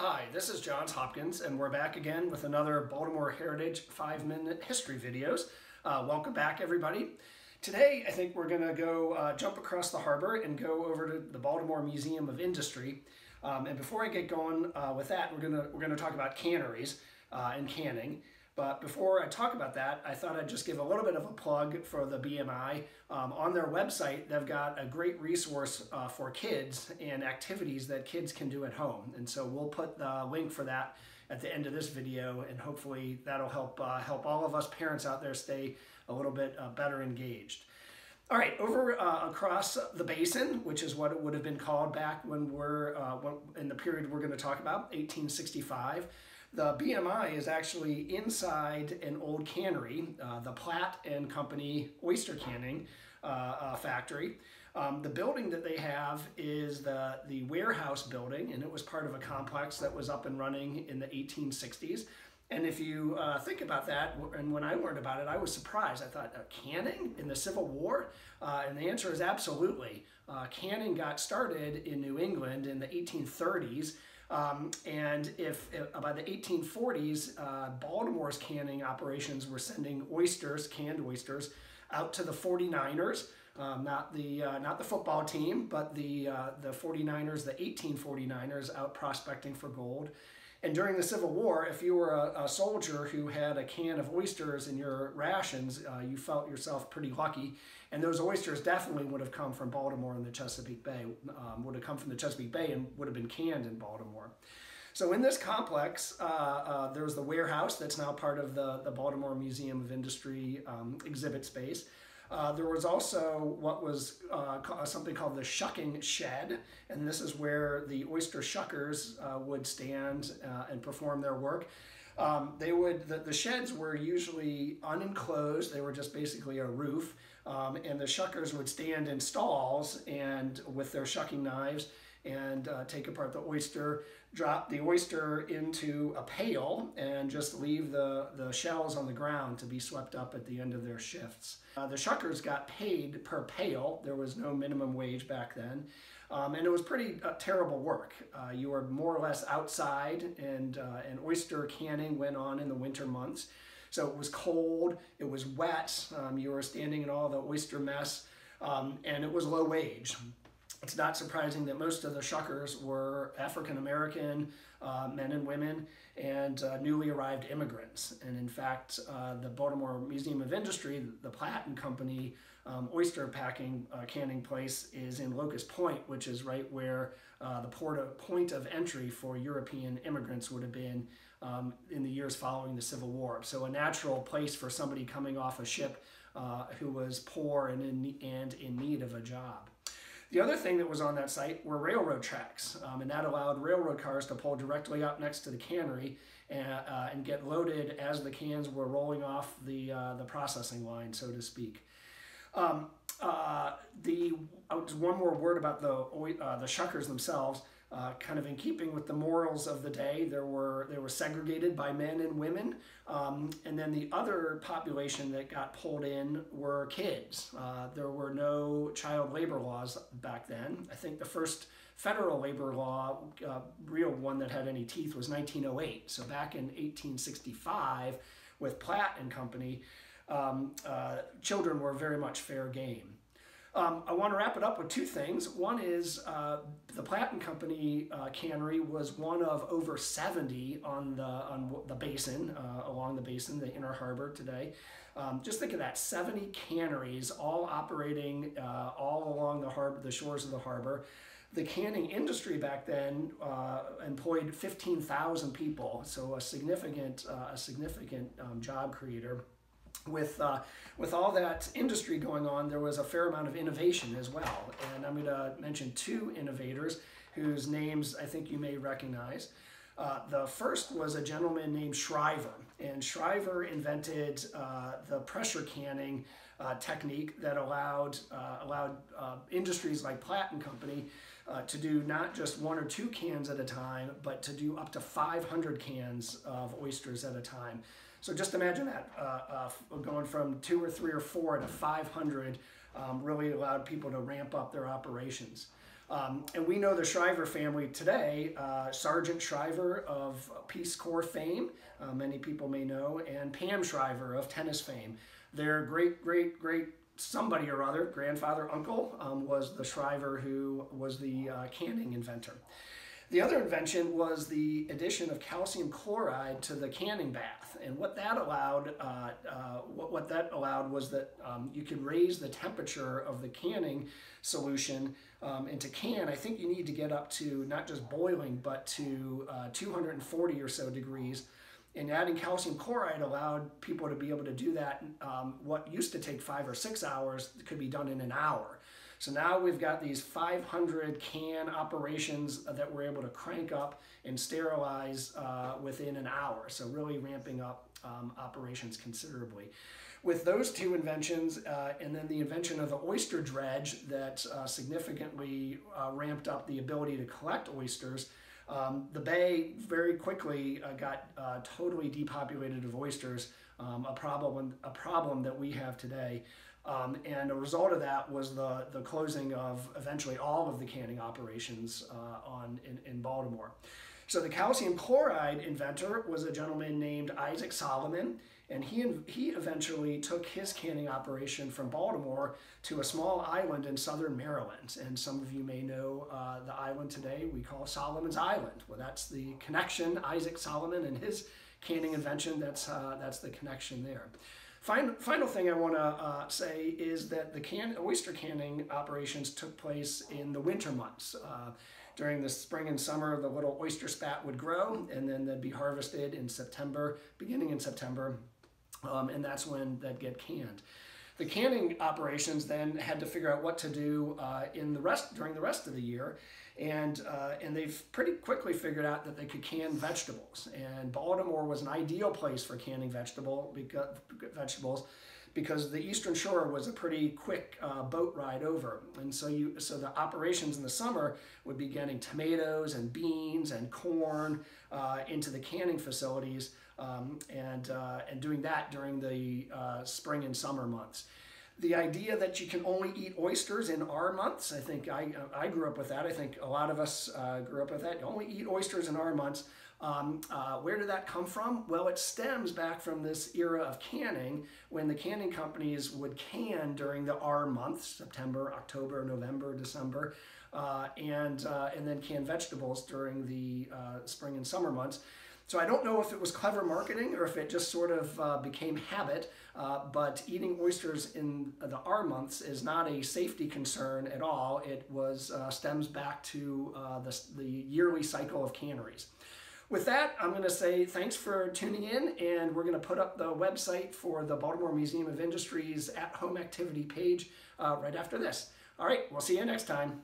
Hi, this is Johns Hopkins, and we're back again with another Baltimore Heritage 5-Minute History videos. Uh, welcome back, everybody. Today, I think we're going to go uh, jump across the harbor and go over to the Baltimore Museum of Industry. Um, and before I get going uh, with that, we're going to we're to talk about canneries uh, and canning. But before I talk about that, I thought I'd just give a little bit of a plug for the BMI. Um, on their website, they've got a great resource uh, for kids and activities that kids can do at home. And so we'll put the link for that at the end of this video, and hopefully that'll help uh, help all of us parents out there stay a little bit uh, better engaged. All right, over uh, across the basin, which is what it would have been called back when we're uh, in the period we're going to talk about, 1865. The BMI is actually inside an old cannery, uh, the Platt and Company oyster canning uh, uh, factory. Um, the building that they have is the, the warehouse building, and it was part of a complex that was up and running in the 1860s. And if you uh, think about that, and when I learned about it, I was surprised. I thought, uh, canning in the Civil War? Uh, and the answer is absolutely. Uh, canning got started in New England in the 1830s. Um, and if, if, by the 1840s, uh, Baltimore's canning operations were sending oysters, canned oysters, out to the 49ers. Um, not the uh, not the football team, but the uh, the 49ers, the 1849ers, out prospecting for gold. And during the Civil War, if you were a, a soldier who had a can of oysters in your rations, uh, you felt yourself pretty lucky. And those oysters definitely would have come from Baltimore and the Chesapeake Bay, um, would have come from the Chesapeake Bay and would have been canned in Baltimore. So in this complex, uh, uh, there's the warehouse that's now part of the, the Baltimore Museum of Industry um, exhibit space. Uh, there was also what was uh, something called the shucking shed, and this is where the oyster shuckers uh, would stand uh, and perform their work. Um, they would the, the, sheds were usually unenclosed; they were just basically a roof, um, and the shuckers would stand in stalls and with their shucking knives and uh, take apart the oyster, drop the oyster into a pail, and just leave the, the shells on the ground to be swept up at the end of their shifts. Uh, the shuckers got paid per pail. There was no minimum wage back then. Um, and it was pretty uh, terrible work. Uh, you were more or less outside, and, uh, and oyster canning went on in the winter months. So it was cold, it was wet, um, you were standing in all the oyster mess, um, and it was low wage it's not surprising that most of the shuckers were African American uh, men and women and uh, newly arrived immigrants. And in fact, uh, the Baltimore Museum of Industry, the Platt and Company um, oyster packing uh, canning place, is in Locust Point, which is right where uh, the port of, point of entry for European immigrants would have been um, in the years following the Civil War. So a natural place for somebody coming off a ship uh, who was poor and in, and in need of a job. The other thing that was on that site were railroad tracks, um, and that allowed railroad cars to pull directly up next to the cannery and, uh, and get loaded as the cans were rolling off the, uh, the processing line, so to speak. Um, uh, the uh, one more word about the uh, the shuckers themselves. Uh, kind of in keeping with the morals of the day, there were they were segregated by men and women, um, and then the other population that got pulled in were kids. Uh, there were no child labor laws back then. I think the first federal labor law, uh, real one that had any teeth, was 1908. So back in 1865, with Platt and Company, um, uh, children were very much fair game. Um, I want to wrap it up with two things. One is uh, the Platt and Company uh, cannery was one of over 70 on the on the basin, uh, along the basin, the inner harbor today. Um, just think of that, 70 canneries all operating uh, all along the harbor, the shores of the harbor. The canning industry back then uh, employed 15,000 people, so a significant, uh, a significant um, job creator with uh, with all that industry going on, there was a fair amount of innovation as well. And I'm going to mention two innovators whose names I think you may recognize. Uh, the first was a gentleman named Shriver, and Shriver invented uh, the pressure canning uh, technique that allowed uh, allowed uh, industries like Platt and Company to do not just one or two cans at a time, but to do up to 500 cans of oysters at a time. So just imagine that, uh, uh, going from two or three or four to 500 um, really allowed people to ramp up their operations. Um, and we know the Shriver family today, uh, Sargent Shriver of Peace Corps fame, uh, many people may know, and Pam Shriver of tennis fame. Their great, great, great somebody or other, grandfather, uncle, um, was the Shriver who was the uh, canning inventor. The other invention was the addition of calcium chloride to the canning bath, and what that allowed, uh, uh, what, what that allowed was that um, you could raise the temperature of the canning solution. Um, and to can, I think you need to get up to not just boiling, but to uh, 240 or so degrees. And adding calcium chloride allowed people to be able to do that. Um, what used to take five or six hours could be done in an hour. So now we've got these 500 can operations that we're able to crank up and sterilize uh, within an hour. So really ramping up um, operations considerably. With those two inventions, uh, and then the invention of the oyster dredge that uh, significantly uh, ramped up the ability to collect oysters, um, the bay very quickly uh, got uh, totally depopulated of oysters, um, a problem a problem that we have today. Um, and a result of that was the, the closing of eventually all of the canning operations uh, on in, in Baltimore. So the calcium chloride inventor was a gentleman named Isaac Solomon, and he, he eventually took his canning operation from Baltimore to a small island in southern Maryland. And some of you may know uh, the island today we call Solomon's Island. Well, that's the connection, Isaac Solomon and his canning invention, that's, uh, that's the connection there. Final, final thing I want to uh, say is that the can, oyster canning operations took place in the winter months. Uh, during the spring and summer, the little oyster spat would grow and then they'd be harvested in September, beginning in September, um, and that's when they'd get canned. The canning operations then had to figure out what to do uh, in the rest during the rest of the year, and uh, and they've pretty quickly figured out that they could can vegetables. And Baltimore was an ideal place for canning vegetable because, vegetables because the Eastern Shore was a pretty quick uh, boat ride over, and so you so the operations in the summer would be getting tomatoes and beans and corn uh, into the canning facilities um, and, uh, and doing that during the uh, spring and summer months. The idea that you can only eat oysters in R months, I think I, I grew up with that. I think a lot of us uh, grew up with that. You only eat oysters in R months. Um, uh, where did that come from? Well, it stems back from this era of canning when the canning companies would can during the R months, September, October, November, December, uh, and, uh, and then can vegetables during the uh, spring and summer months. So I don't know if it was clever marketing or if it just sort of uh, became habit, uh, but eating oysters in the R months is not a safety concern at all. It was uh, stems back to uh, the, the yearly cycle of canneries. With that, I'm going to say thanks for tuning in, and we're going to put up the website for the Baltimore Museum of Industry's at-home activity page uh, right after this. All right, we'll see you next time.